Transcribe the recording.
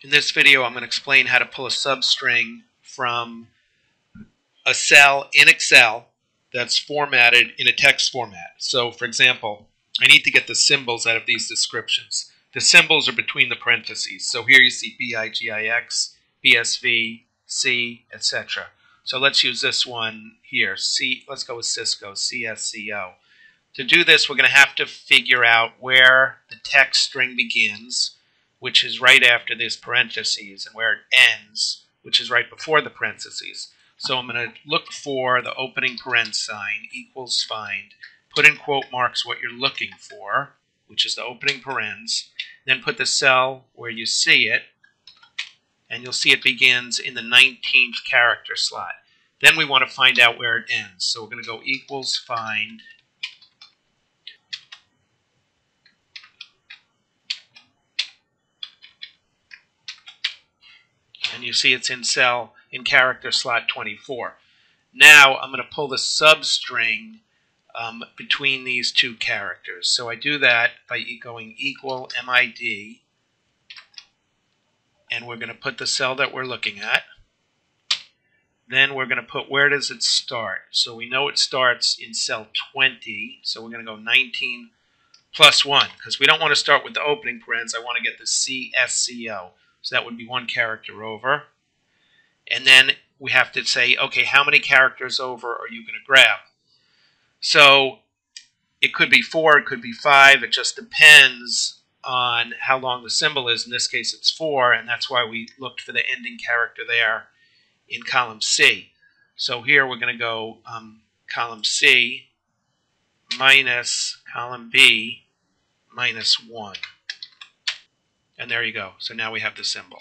In this video, I'm going to explain how to pull a substring from a cell in Excel that's formatted in a text format. So, for example, I need to get the symbols out of these descriptions. The symbols are between the parentheses. So here you see BIGIX, BSV, C, etc. So let's use this one here. C. Let's go with Cisco, CSCO. To do this, we're going to have to figure out where the text string begins which is right after this parentheses, and where it ends, which is right before the parentheses. So I'm going to look for the opening paren sign equals find, put in quote marks what you're looking for, which is the opening parens, then put the cell where you see it, and you'll see it begins in the 19th character slot. Then we want to find out where it ends. So we're going to go equals find and you see it's in cell in character slot 24. Now I'm going to pull the substring um, between these two characters. So I do that by going equal MID, and we're going to put the cell that we're looking at. Then we're going to put where does it start. So we know it starts in cell 20, so we're going to go 19 plus 1, because we don't want to start with the opening parens. I want to get the CSCO. So that would be one character over. And then we have to say, okay, how many characters over are you going to grab? So it could be four, it could be five. It just depends on how long the symbol is. In this case, it's four, and that's why we looked for the ending character there in column C. So here we're going to go um, column C minus column B minus 1. And there you go. So now we have the symbol.